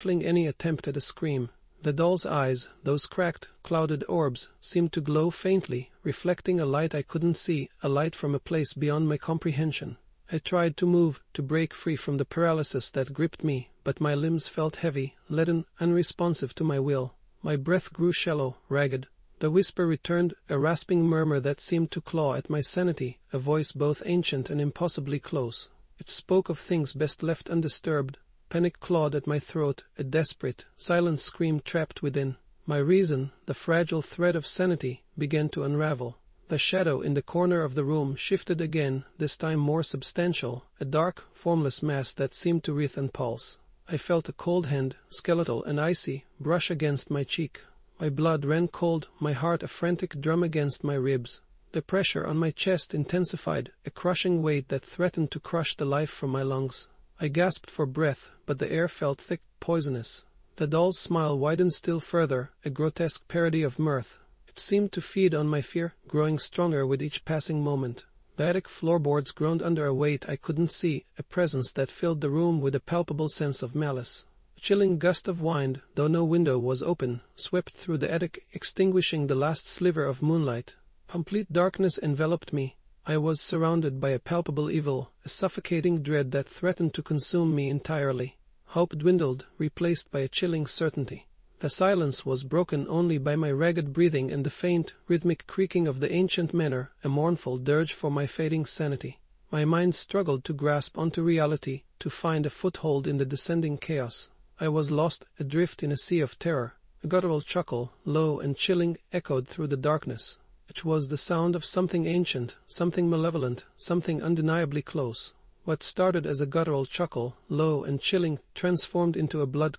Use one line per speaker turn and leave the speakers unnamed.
stifling any attempt at a scream. The doll's eyes, those cracked, clouded orbs, seemed to glow faintly, reflecting a light I couldn't see, a light from a place beyond my comprehension. I tried to move, to break free from the paralysis that gripped me, but my limbs felt heavy, leaden, unresponsive to my will. My breath grew shallow, ragged. The whisper returned, a rasping murmur that seemed to claw at my sanity, a voice both ancient and impossibly close. It spoke of things best left undisturbed. Panic clawed at my throat, a desperate, silent scream trapped within. My reason, the fragile thread of sanity, began to unravel. The shadow in the corner of the room shifted again, this time more substantial, a dark, formless mass that seemed to writhe and pulse. I felt a cold hand, skeletal and icy, brush against my cheek. My blood ran cold, my heart a frantic drum against my ribs. The pressure on my chest intensified, a crushing weight that threatened to crush the life from my lungs. I gasped for breath, but the air felt thick, poisonous. The doll's smile widened still further, a grotesque parody of mirth. It seemed to feed on my fear, growing stronger with each passing moment. The attic floorboards groaned under a weight I couldn't see, a presence that filled the room with a palpable sense of malice. A chilling gust of wind, though no window was open, swept through the attic, extinguishing the last sliver of moonlight. Complete darkness enveloped me. I was surrounded by a palpable evil, a suffocating dread that threatened to consume me entirely. Hope dwindled, replaced by a chilling certainty. The silence was broken only by my ragged breathing and the faint, rhythmic creaking of the ancient manor, a mournful dirge for my fading sanity. My mind struggled to grasp onto reality, to find a foothold in the descending chaos. I was lost, adrift in a sea of terror. A guttural chuckle, low and chilling, echoed through the darkness. It was the sound of something ancient, something malevolent, something undeniably close. What started as a guttural chuckle, low and chilling, transformed into a blood-curdling